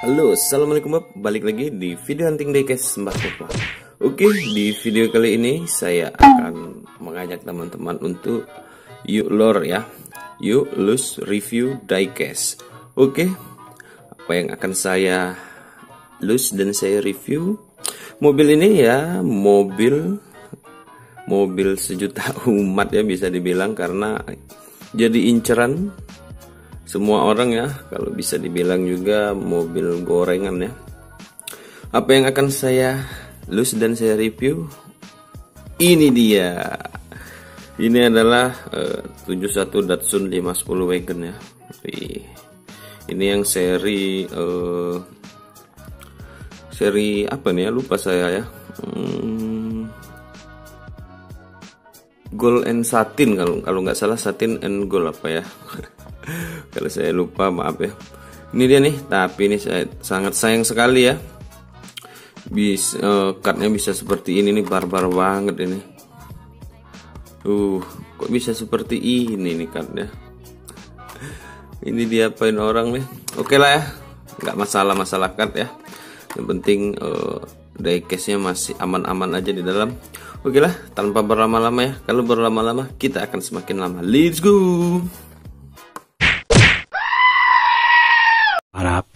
Halo, assalamualaikum Bob. Balik lagi di video hunting diecast Mbah Papa. Oke, di video kali ini saya akan mengajak teman-teman untuk yuk lor ya, yuk lus review diecast. Oke, apa yang akan saya lus dan saya review? Mobil ini ya, mobil mobil sejuta umat ya bisa dibilang karena jadi inceran semua orang ya kalau bisa dibilang juga mobil gorengan ya. Apa yang akan saya lus dan saya review? Ini dia. Ini adalah uh, 71 Datsun 510 wagon ya. Ini yang seri uh, seri apa nih ya? Lupa saya ya. Hmm, gold and satin kalau kalau nggak salah satin and gold apa ya kalau saya lupa maaf ya. Ini dia nih tapi ini saya sangat sayang sekali ya. Bisa uh, cutnya bisa seperti ini nih barbar banget ini. Uh kok bisa seperti ini nih cutnya ini diapain orang nih? Oke lah ya nggak masalah masalah cut ya. Yang penting uh, diecastnya masih aman-aman aja di dalam. Oke lah tanpa berlama-lama ya. Kalau berlama-lama kita akan semakin lama. Let's go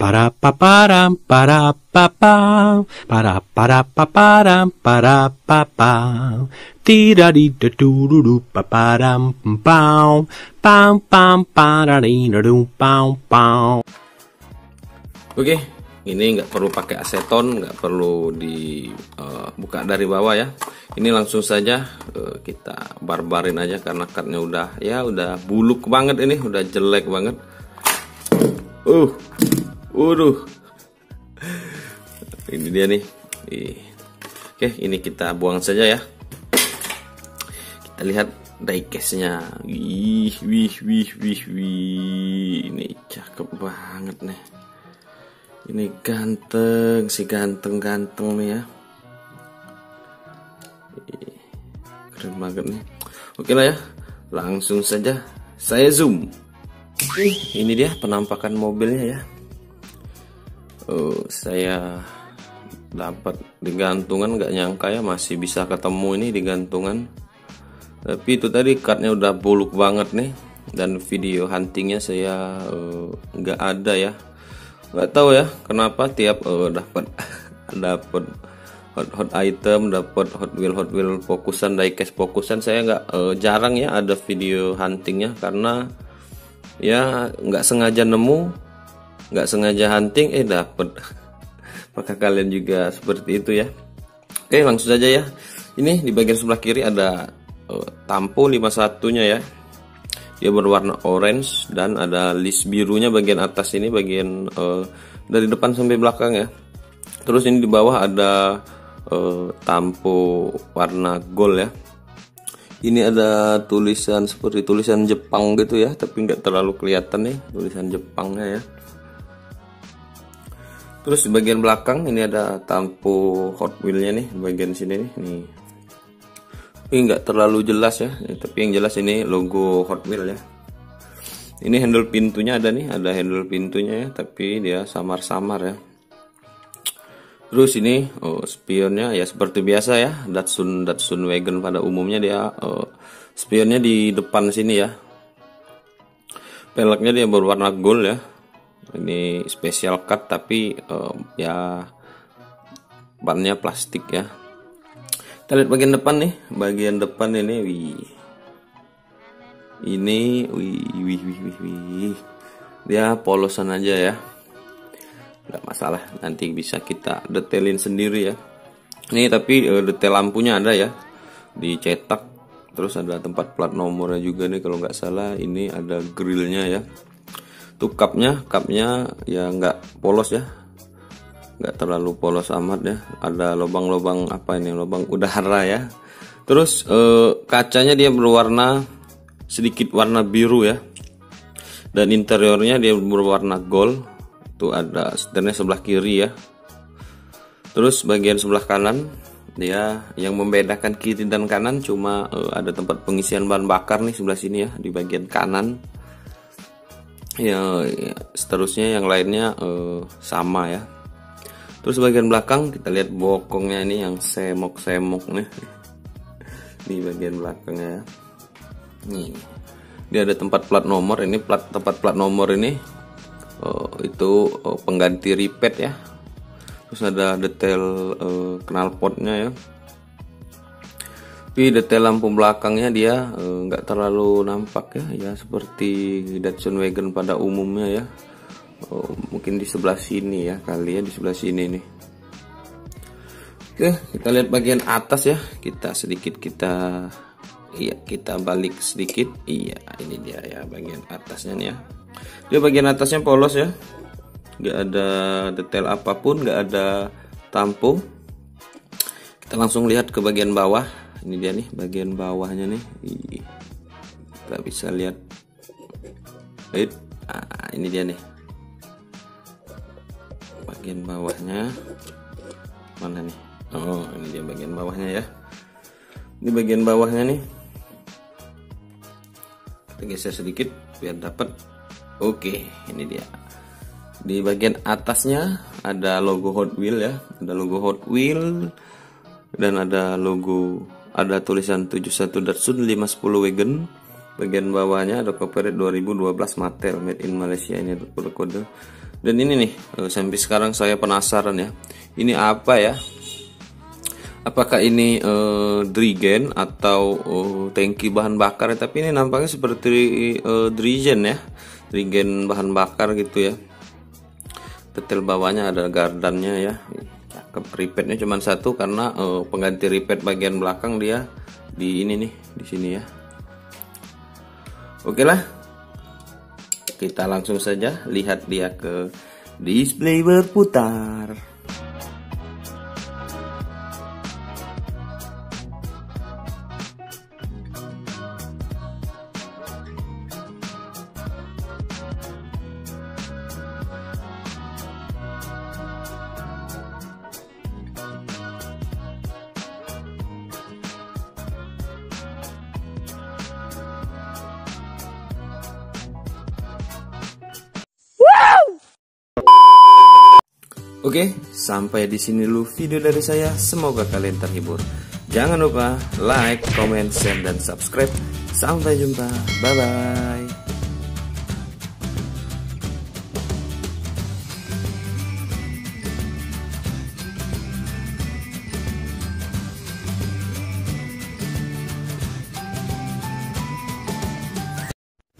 Para paparam para papam para para paparam para papam tira di da du paparam pam pam pam para di du pam pam Oke, ini nggak perlu pakai aseton, nggak perlu dibuka uh, dari bawah ya. Ini langsung saja uh, kita barbarin aja karena cutnya udah ya udah buluk banget ini, udah jelek banget. Uh, Waduh. Ini dia nih. Oke, ini kita buang saja ya. Kita lihat diecastnya. Wih, wih, wih, wih, wih. Ini cakep banget nih. Ini ganteng, si ganteng-ganteng nih ya. Keren banget nih. Oke lah ya. Langsung saja saya zoom. Ini dia penampakan mobilnya ya uh, saya dapat digantungan nggak nyangka ya masih bisa ketemu ini digantungan. Tapi itu tadi cardnya udah buluk banget nih dan video huntingnya saya nggak uh, ada ya. Nggak tahu ya kenapa tiap uh, dapat dapat hot hot item dapat hot wheel hot wheel fokusan diecast fokusan. Saya nggak uh, jarang ya ada video huntingnya karena ya nggak sengaja nemu nggak sengaja hunting eh dapet. Maka kalian juga seperti itu ya. Oke langsung saja ya. Ini di bagian sebelah kiri ada uh, tampo 51 nya ya. Dia berwarna orange dan ada list birunya bagian atas ini bagian uh, dari depan sampai belakang ya. Terus ini di bawah ada uh, tampo warna gold ya. Ini ada tulisan seperti tulisan Jepang gitu ya tapi nggak terlalu kelihatan nih tulisan Jepangnya ya terus di bagian belakang ini ada tampo Hot Wheelnya nih bagian sini nih. Nih. Ini nggak terlalu jelas ya tapi yang jelas ini logo Hot Wheel ya ini handle pintunya ada nih ada handle pintunya ya tapi dia samar-samar ya. Terus ini oh, spionnya ya seperti biasa ya Datsun Datsun wagon pada umumnya dia oh, spionnya di depan sini ya. Peleknya dia berwarna gold ya ini special cut tapi um, ya bannya plastik ya. Kita lihat bagian depan nih. Bagian depan ini wih. Ini wih wih wih wih, wih. dia polosan aja ya. Nggak masalah nanti bisa kita detailin sendiri ya. Ini tapi uh, detail lampunya ada ya. Dicetak. Terus ada tempat plat nomornya juga nih kalau nggak salah. Ini ada grillnya ya tuh cupnya cupnya ya nggak polos ya. Nggak terlalu polos amat ya. Ada lubang-lubang apa ini lubang udara ya. Terus eh, kacanya dia berwarna sedikit warna biru ya. Dan interiornya dia berwarna gold. Tuh ada setirnya sebelah kiri ya. Terus bagian sebelah kanan dia yang membedakan kiri dan kanan cuma eh, ada tempat pengisian bahan bakar nih sebelah sini ya di bagian kanan Ya, ya seterusnya yang lainnya uh, sama ya. Terus bagian belakang kita lihat bokongnya ini yang semok-semok nih. Di bagian belakangnya ya. nih dia ada tempat plat nomor. Ini plat tempat plat nomor ini uh, itu uh, pengganti ripet ya. Terus ada detail uh, knalpotnya ya tapi detail lampu belakangnya dia eh, nggak uh, terlalu nampak ya. Ya seperti Datsun Wagon pada umumnya ya. Oh, mungkin di sebelah sini ya kali ya di sebelah sini nih. Oke kita lihat bagian atas ya. Kita sedikit kita iya kita balik sedikit. Iya ini dia ya bagian atasnya nih ya. Dia bagian atasnya polos ya. Nggak ada detail apa pun nggak ada tampung. Kita langsung lihat ke bagian bawah ini dia nih bagian bawahnya nih. Kita bisa lihat. Nah, ini dia nih. Bagian bawahnya. Mana nih? Oh ini dia bagian bawahnya ya. Ini bagian bawahnya nih. Kita geser sedikit biar dapat oke ini dia. Di bagian atasnya ada logo Hot Wheel ya. Ada logo Hot Wheel dan ada logo ada tulisan 71 Datsun 510 Wagon bagian bawahnya ada copyright 2012 Mattel made in Malaysia ini kode kode dan ini nih eh, sampai sekarang saya penasaran ya. Ini apa ya? Apakah ini uh, drigen atau uh, tangki bahan bakar ya? tapi ini nampaknya seperti uh, drigen ya. Drigen bahan bakar gitu ya. Detail bawahnya ada gardannya ya cakep repeatnya cuma satu karena uh, pengganti repeat bagian belakang dia di ini nih di sini ya. Oke lah. Kita langsung saja lihat dia ke display berputar. Oke, sampai di sini dulu video dari saya. Semoga kalian terhibur. Jangan lupa like, comment, share, dan subscribe. Sampai jumpa. Bye-bye.